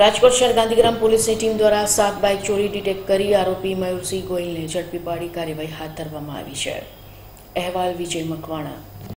રાજકોટ શહેર ગાંધીગ્રામ પોલીસની ટીમ દ્વારા સાત બાઇક ચોરી ડિટેક્ટ કરી આરોપી મયુરસિંહ ગોયલને ઝડપી પાડી કાર્યવાહી હાથ ધરવામાં આવી છે. અહેવાલ વિજય મકવાણા.